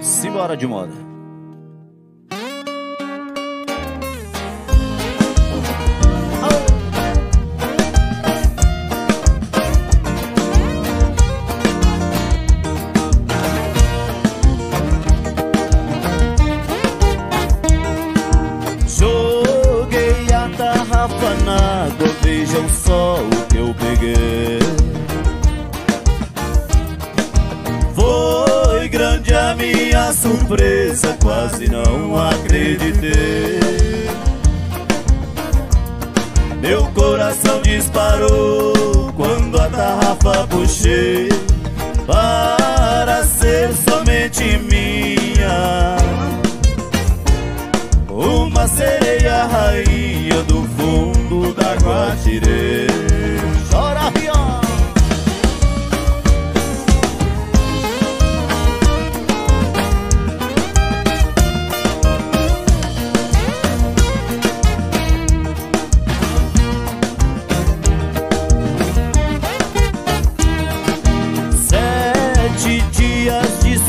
Simbora de moda. Joguei a tarrafa na água, vejam só o que eu peguei. Surpresa, quase não acreditei. Meu coração disparou quando a tarrafa puxei para ser somente minha. Uma sereia rainha do fundo da tirei. Chora,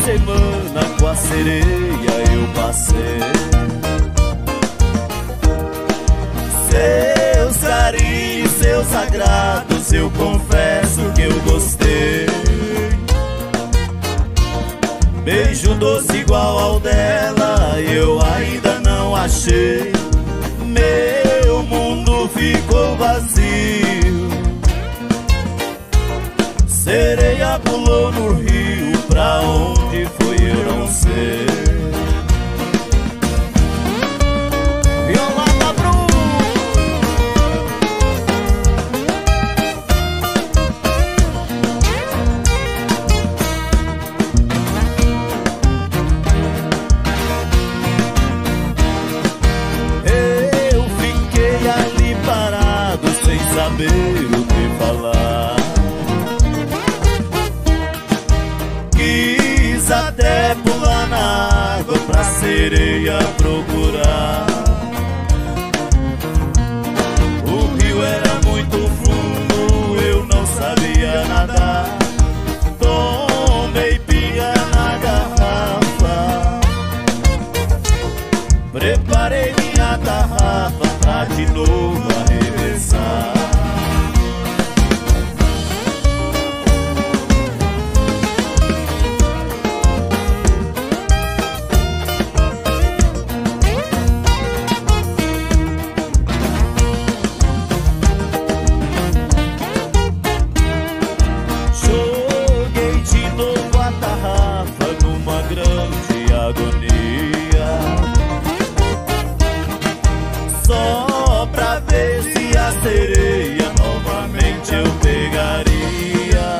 semana com a sereia eu passei. Seus carinhos, seus agrados, eu confesso que eu gostei. Beijo doce igual ao dela, eu ainda não achei. Meu até pular na água pra sereia procurar. O rio era muito fundo, eu não sabia nadar. Tomei pinga na garrafa. Preparei minha tarrafa pra de novo sereia novamente eu pegaria.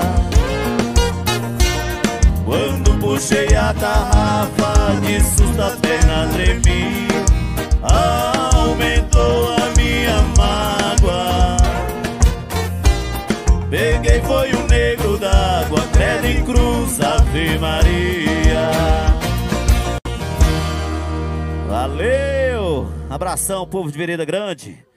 Quando puxei a tarrafa, de susto a perna tremia. Aumentou a minha mágoa. Peguei foi o negro d'água, credo em cruz, Ave Maria. Valeu! Abração, povo de Vereda Grande.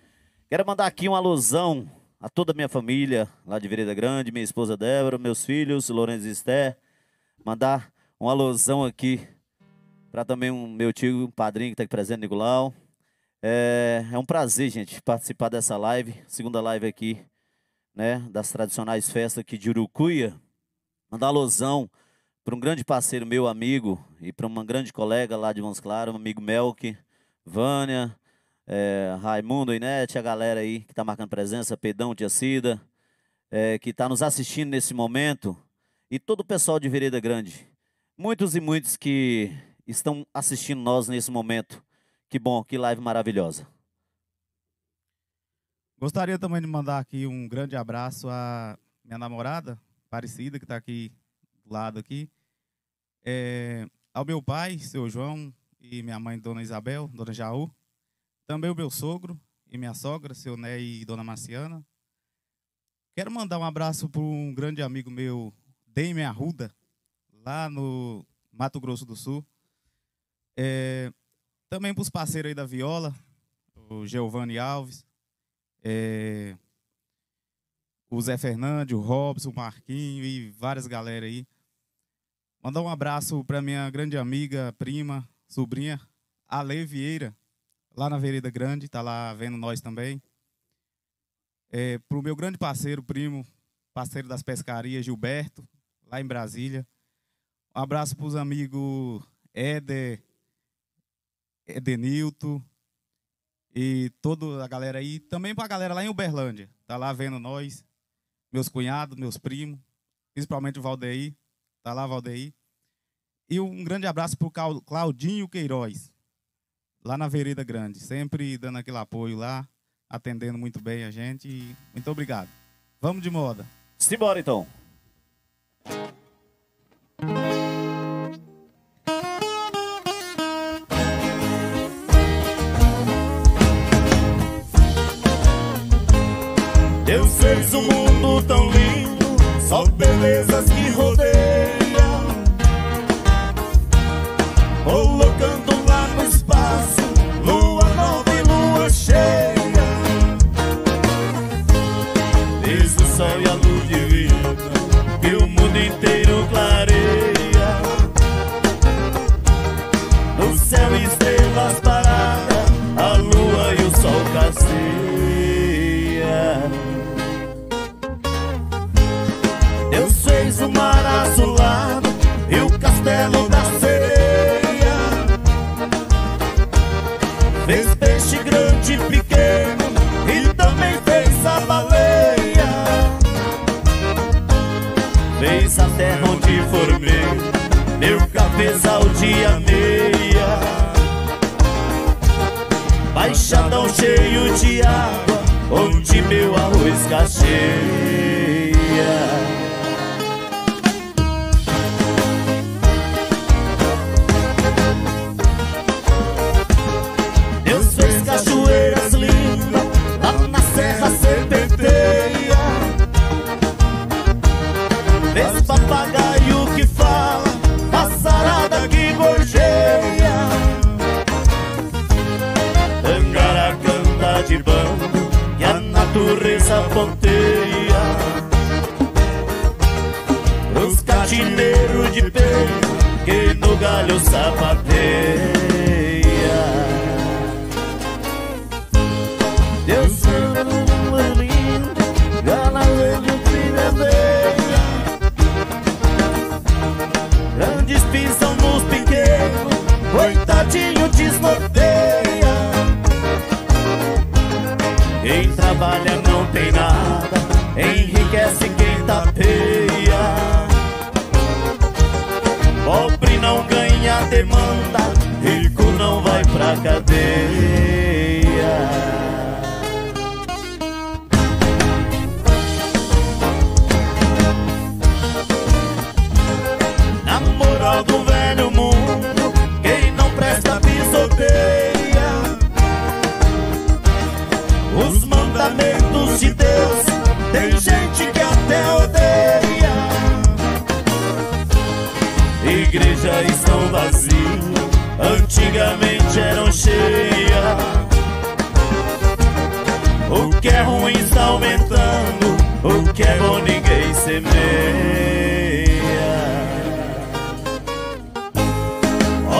Quero mandar aqui uma alusão a toda a minha família lá de Vereda Grande, minha esposa Débora, meus filhos, Lourenço e Esté. Mandar uma alusão aqui para também um meu tio, um padrinho que está aqui presente, Nicolau. É, é um prazer, gente, participar dessa live, segunda live aqui né, das tradicionais festas aqui de Urucuia. Mandar alusão para um grande parceiro meu, amigo, e para uma grande colega lá de Mãos Claras, um amigo Melk, Vânia, é, Raimundo, Inete, a galera aí que está marcando presença, Pedão, Tia Cida, é, que está nos assistindo nesse momento, e todo o pessoal de Vereda Grande. Muitos e muitos que estão assistindo nós nesse momento. Que bom, que live maravilhosa. Gostaria também de mandar aqui um grande abraço à minha namorada, Aparecida, que está aqui do lado aqui. É, ao meu pai, seu João, e minha mãe, dona Isabel, dona Jaú. Também o meu sogro e minha sogra, seu Né e dona Marciana. Quero mandar um abraço para um grande amigo meu, Demi Arruda, lá no Mato Grosso do Sul. É, também para os parceiros aí da Viola, o Giovanni Alves, é, o Zé Fernandes, o Robson, o Marquinho e várias galera aí. Mandar um abraço para minha grande amiga, prima, sobrinha, Ale Vieira, lá na Vereda Grande, tá lá vendo nós também. É, para o meu grande parceiro, primo, parceiro das pescarias, Gilberto, lá em Brasília. Um abraço para os amigos Éder, Edenilton e toda a galera aí. Também para a galera lá em Uberlândia, tá lá vendo nós, meus cunhados, meus primos, principalmente o Valdeir, tá lá Valdeir. E um grande abraço para o Claudinho Queiroz, lá na Vereda Grande, sempre dando aquele apoio lá, atendendo muito bem a gente. muito obrigado. Vamos de moda. Simbora então. Deus fez um mundo tão lindo, só belezas que rodeiam. Fez peixe grande e pequeno e também fez a baleia. Fez a terra onde formei meu cafezal de ameia. Baixadão cheio de água onde meu arroz cacheia. A natureza ponteia. Os catineiros de peito que no galho sapateia. Deus é lindo, galaveiro primavera. Grandes pisam nos pequenos, coitadinho desnorteia. Trabalha não tem nada, enriquece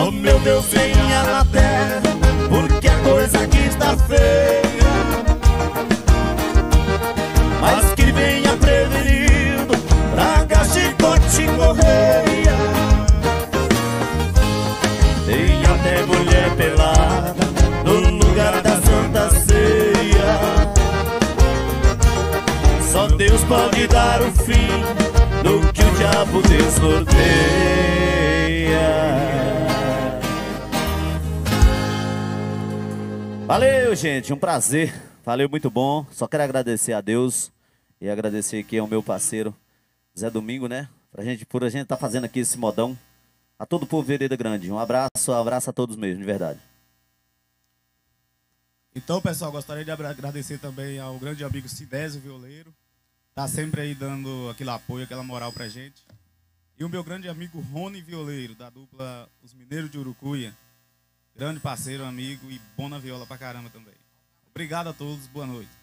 Oh meu Deus, venha na terra, porque a coisa aqui está feia. Mas que venha prevenido, praga, chicote, correia. Tem até mulher pelada no lugar da santa ceia. Só Deus pode dar o fim no que o diabo desnorteia. Valeu, gente, um prazer. Valeu, muito bom. Só quero agradecer a Deus e agradecer aqui ao meu parceiro Zé Domingo, né? Pra gente, por a gente estar fazendo aqui esse modão. A todo o povo Vereda Grande. Um abraço, um abraço a todos mesmo, de verdade. Então, pessoal, gostaria de agradecer também ao grande amigo Cidésio Violeiro. Tá sempre aí dando aquele apoio, aquela moral pra gente. E o meu grande amigo Rony Violeiro, da dupla Os Mineiros de Urucuia. Grande parceiro, amigo e bom na viola pra caramba também. Obrigado a todos, boa noite.